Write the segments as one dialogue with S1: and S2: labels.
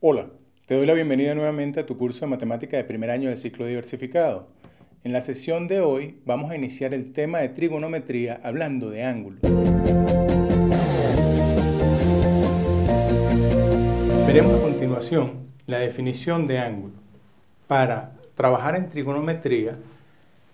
S1: Hola, te doy la bienvenida nuevamente a tu curso de matemática de primer año del ciclo diversificado. En la sesión de hoy vamos a iniciar el tema de trigonometría hablando de ángulos. Veremos a continuación la definición de ángulo. Para trabajar en trigonometría,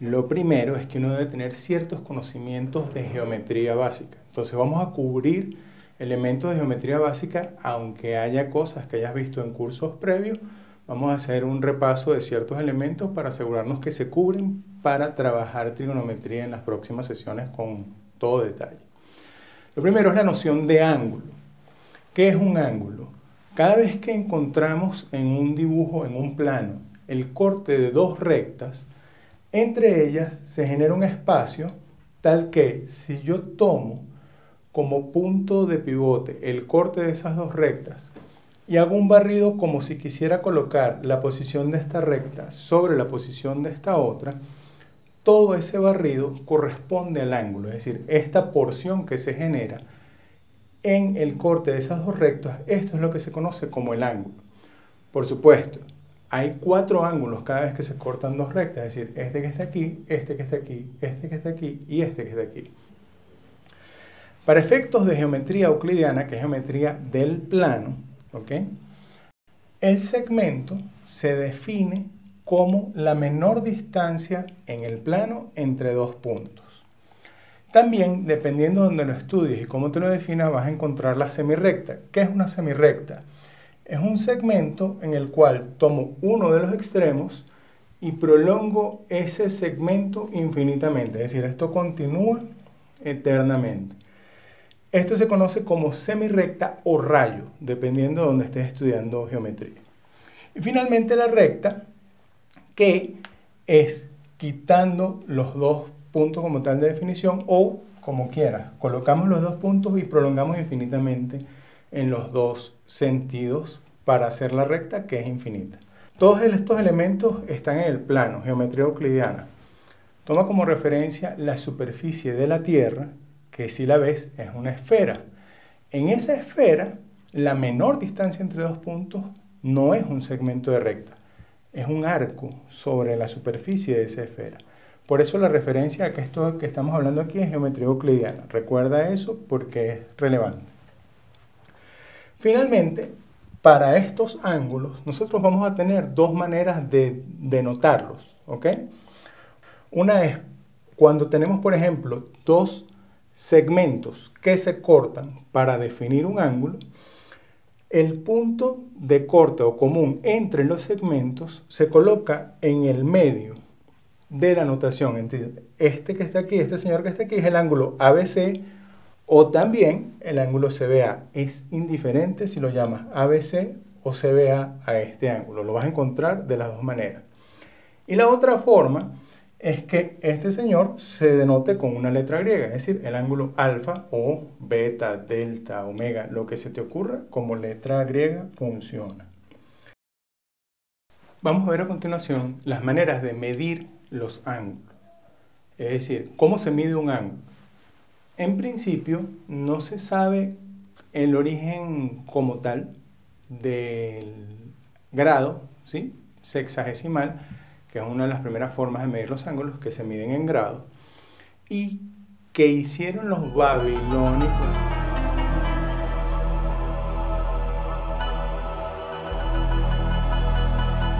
S1: lo primero es que uno debe tener ciertos conocimientos de geometría básica. Entonces vamos a cubrir elementos de geometría básica, aunque haya cosas que hayas visto en cursos previos, vamos a hacer un repaso de ciertos elementos para asegurarnos que se cubren para trabajar trigonometría en las próximas sesiones con todo detalle. Lo primero es la noción de ángulo. ¿Qué es un ángulo? Cada vez que encontramos en un dibujo, en un plano, el corte de dos rectas, entre ellas se genera un espacio tal que si yo tomo como punto de pivote el corte de esas dos rectas y hago un barrido como si quisiera colocar la posición de esta recta sobre la posición de esta otra, todo ese barrido corresponde al ángulo, es decir, esta porción que se genera en el corte de esas dos rectas, esto es lo que se conoce como el ángulo. Por supuesto, hay cuatro ángulos cada vez que se cortan dos rectas, es decir, este que está aquí, este que está aquí, este que está aquí y este que está aquí. Para efectos de geometría euclidiana, que es geometría del plano, el segmento se define como la menor distancia en el plano entre dos puntos. También, dependiendo de donde lo estudies y cómo te lo definas, vas a encontrar la semirrecta. ¿Qué es una semirrecta? es un segmento en el cual tomo uno de los extremos y prolongo ese segmento infinitamente, es decir, esto continúa eternamente. Esto se conoce como semirrecta o rayo, dependiendo de donde estés estudiando geometría. Y finalmente la recta, que es quitando los dos puntos como tal de definición o como quieras. Colocamos los dos puntos y prolongamos infinitamente en los dos sentidos para hacer la recta que es infinita. Todos estos elementos están en el plano, geometría euclidiana. Toma como referencia la superficie de la Tierra, que si la ves es una esfera. En esa esfera, la menor distancia entre dos puntos no es un segmento de recta, es un arco sobre la superficie de esa esfera. Por eso la referencia a que esto que estamos hablando aquí es geometría euclidiana. Recuerda eso porque es relevante. Finalmente, para estos ángulos, nosotros vamos a tener dos maneras de denotarlos. Una es cuando tenemos, por ejemplo, dos segmentos que se cortan para definir un ángulo, el punto de corte o común entre los segmentos se coloca en el medio de la notación. Este que está aquí, este señor que está aquí es el ángulo ABC o también el ángulo CBA. Es indiferente si lo llamas ABC o CBA a este ángulo. Lo vas a encontrar de las dos maneras. Y la otra forma es que este señor se denote con una letra griega, es decir, el ángulo alfa o beta, delta, omega, lo que se te ocurra como letra griega funciona. Vamos a ver a continuación las maneras de medir los ángulos. Es decir, cómo se mide un ángulo. En principio, no se sabe el origen como tal del grado ¿sí? sexagesimal, que es una de las primeras formas de medir los ángulos que se miden en grado, y que hicieron los babilónicos.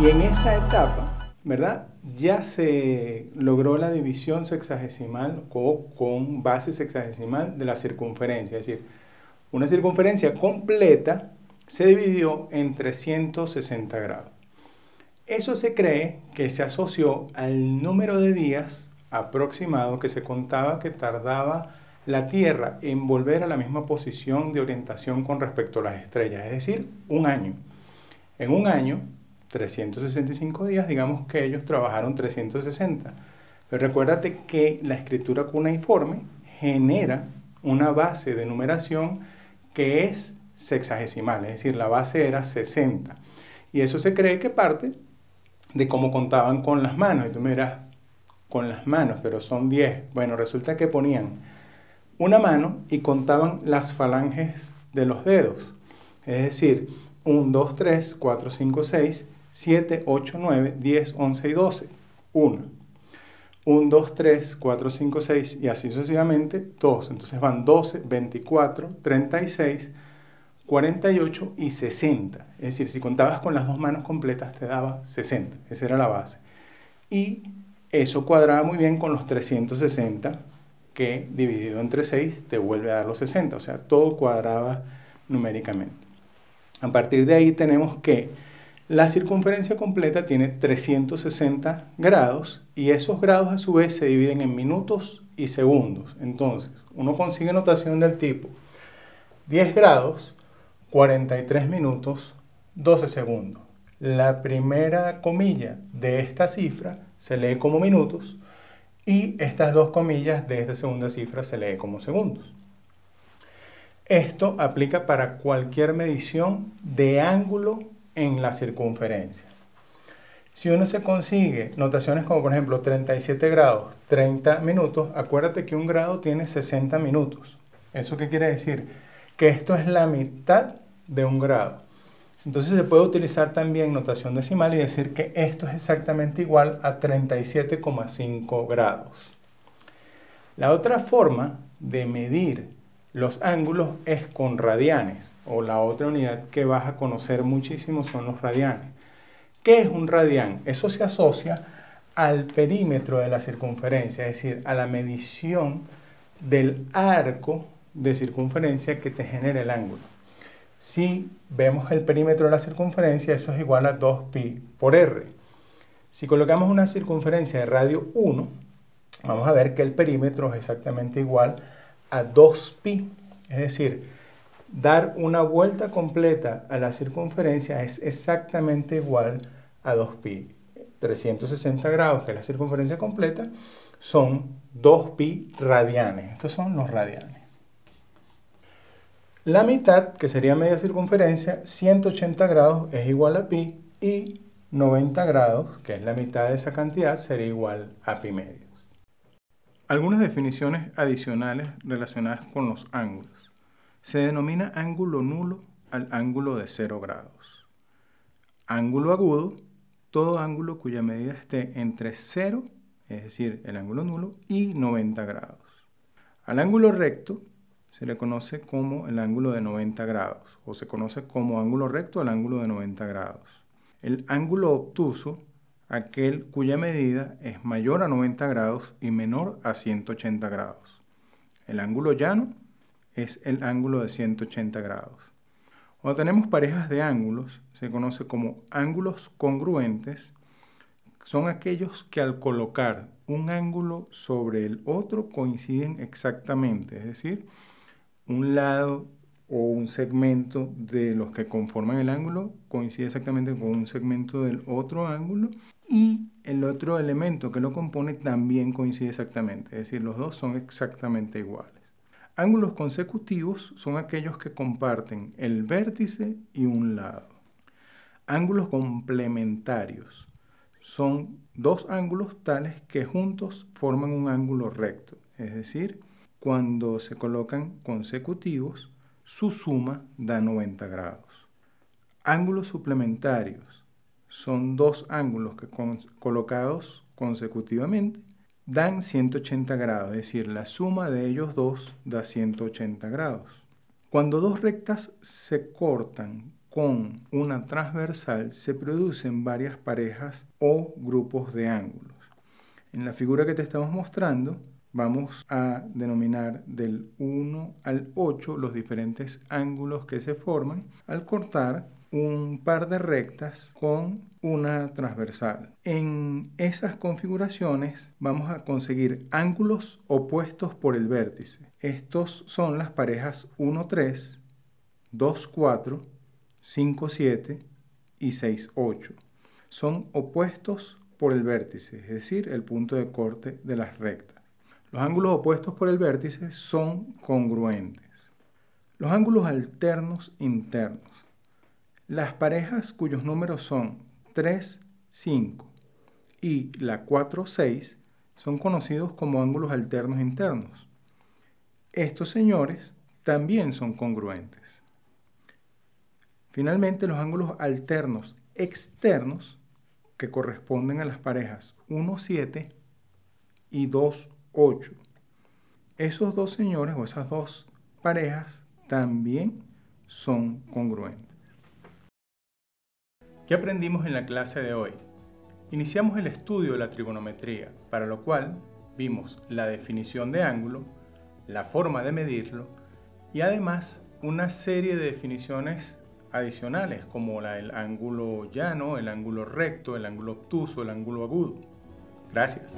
S1: Y en esa etapa, ¿verdad? ya se logró la división sexagesimal con base sexagesimal de la circunferencia, es decir, una circunferencia completa se dividió en 360 grados. Eso se cree que se asoció al número de días aproximado que se contaba que tardaba la Tierra en volver a la misma posición de orientación con respecto a las estrellas, es decir, un año. En un año, 365 días, digamos que ellos trabajaron 360. Pero recuérdate que la escritura cuneiforme genera una base de numeración que es sexagesimal, es decir, la base era 60. Y eso se cree que parte de cómo contaban con las manos. Y tú me dirás, con las manos, pero son 10. Bueno, resulta que ponían una mano y contaban las falanges de los dedos. Es decir, 1, 2, 3, 4, 5, 6, 7, 8, 9, 10, 11 y 12. 1. 1, 2, 3, 4, 5, 6 y así sucesivamente 2. Entonces van 12, 24, 36, 48 y 60. Es decir, si contabas con las dos manos completas te daba 60. Esa era la base. Y eso cuadraba muy bien con los 360 que dividido entre 6 te vuelve a dar los 60. O sea, todo cuadraba numéricamente. A partir de ahí tenemos que la circunferencia completa tiene 360 grados y esos grados a su vez se dividen en minutos y segundos. Entonces, uno consigue notación del tipo 10 grados, 43 minutos, 12 segundos. La primera comilla de esta cifra se lee como minutos y estas dos comillas de esta segunda cifra se lee como segundos. Esto aplica para cualquier medición de ángulo en la circunferencia. Si uno se consigue notaciones como por ejemplo 37 grados, 30 minutos, acuérdate que un grado tiene 60 minutos. ¿Eso qué quiere decir? Que esto es la mitad de un grado. Entonces se puede utilizar también notación decimal y decir que esto es exactamente igual a 37,5 grados. La otra forma de medir los ángulos es con radianes, o la otra unidad que vas a conocer muchísimo son los radianes. ¿Qué es un radián? Eso se asocia al perímetro de la circunferencia, es decir, a la medición del arco de circunferencia que te genera el ángulo. Si vemos el perímetro de la circunferencia, eso es igual a 2pi por r. Si colocamos una circunferencia de radio 1, vamos a ver que el perímetro es exactamente igual a 2pi. Es decir, dar una vuelta completa a la circunferencia es exactamente igual a 2pi. 360 grados, que es la circunferencia completa, son 2pi radianes. Estos son los radianes. La mitad, que sería media circunferencia, 180 grados es igual a pi y 90 grados, que es la mitad de esa cantidad, sería igual a pi medio. Algunas definiciones adicionales relacionadas con los ángulos. Se denomina ángulo nulo al ángulo de 0 grados. Ángulo agudo, todo ángulo cuya medida esté entre 0, es decir, el ángulo nulo, y 90 grados. Al ángulo recto, se le conoce como el ángulo de 90 grados o se conoce como ángulo recto al ángulo de 90 grados. El ángulo obtuso, aquel cuya medida es mayor a 90 grados y menor a 180 grados. El ángulo llano es el ángulo de 180 grados. Cuando tenemos parejas de ángulos, se conoce como ángulos congruentes, son aquellos que al colocar un ángulo sobre el otro coinciden exactamente, es decir, un lado o un segmento de los que conforman el ángulo coincide exactamente con un segmento del otro ángulo y el otro elemento que lo compone también coincide exactamente, es decir, los dos son exactamente iguales. Ángulos consecutivos son aquellos que comparten el vértice y un lado. Ángulos complementarios son dos ángulos tales que juntos forman un ángulo recto, es decir, cuando se colocan consecutivos, su suma da 90 grados. Ángulos suplementarios son dos ángulos que colocados consecutivamente dan 180 grados, es decir, la suma de ellos dos da 180 grados. Cuando dos rectas se cortan con una transversal, se producen varias parejas o grupos de ángulos. En la figura que te estamos mostrando, vamos a denominar del 1 al 8 los diferentes ángulos que se forman al cortar un par de rectas con una transversal. En esas configuraciones vamos a conseguir ángulos opuestos por el vértice. Estos son las parejas 1, 3, 2, 4, 5, 7 y 6, 8. Son opuestos por el vértice, es decir, el punto de corte de las rectas. Los ángulos opuestos por el vértice son congruentes. Los ángulos alternos internos. Las parejas cuyos números son 3, 5 y la 4, 6 son conocidos como ángulos alternos internos. Estos señores también son congruentes. Finalmente, los ángulos alternos externos que corresponden a las parejas 1,7 y 2,8. Esos dos señores o esas dos parejas también son congruentes. ¿Qué aprendimos en la clase de hoy? Iniciamos el estudio de la trigonometría, para lo cual vimos la definición de ángulo, la forma de medirlo y además una serie de definiciones adicionales como la del ángulo llano, el ángulo recto, el ángulo obtuso, el ángulo agudo. Gracias.